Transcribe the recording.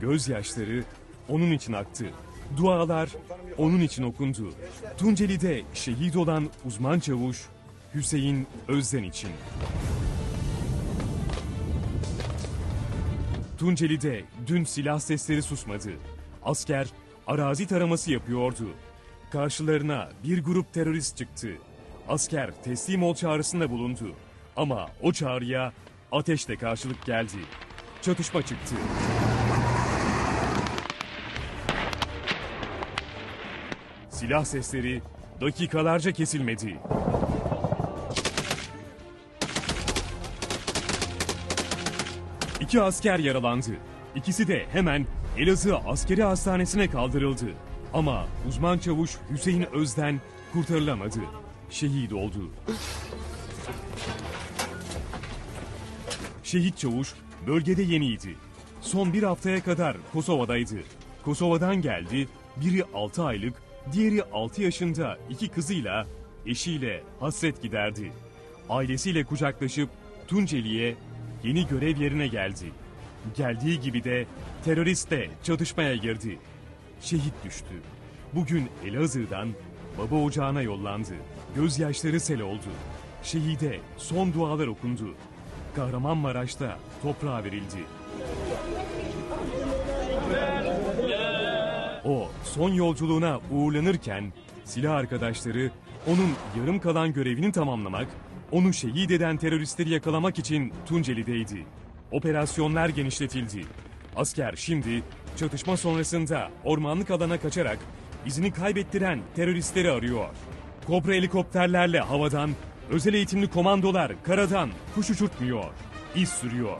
Gözyaşları onun için aktı. Dualar onun için okundu. Tunceli'de şehit olan uzman çavuş Hüseyin Özden için. Tunceli'de dün silah sesleri susmadı. Asker arazi taraması yapıyordu. Karşılarına bir grup terörist çıktı. Asker teslim ol çağrısında bulundu. Ama o çağrıya ateşle karşılık geldi. Çatışma çıktı. Silah sesleri dakikalarca kesilmedi. İki asker yaralandı. İkisi de hemen Elazığ Askeri Hastanesi'ne kaldırıldı. Ama uzman çavuş Hüseyin Özden kurtarılamadı. Şehit oldu. Şehit çavuş bölgede yeniydi. Son bir haftaya kadar Kosova'daydı. Kosova'dan geldi, biri 6 aylık, diğeri 6 yaşında iki kızıyla, eşiyle hasret giderdi. Ailesiyle kucaklaşıp Tunceli'ye yeni görev yerine geldi. Geldiği gibi de teröristle çatışmaya girdi. Şehit düştü. Bugün Elazığ'dan baba ocağına yollandı. Gözyaşları sel oldu. Şehide son dualar okundu. Kahramanmaraş'ta toprağa verildi. O son yolculuğuna uğurlanırken silah arkadaşları onun yarım kalan görevini tamamlamak, onu şehit eden teröristleri yakalamak için Tunceli'deydi. Operasyonlar genişletildi. Asker şimdi çatışma sonrasında ormanlık alana kaçarak izini kaybettiren teröristleri arıyor. Kobra helikopterlerle havadan, özel eğitimli komandolar karadan kuş uçurtmuyor. İz sürüyor.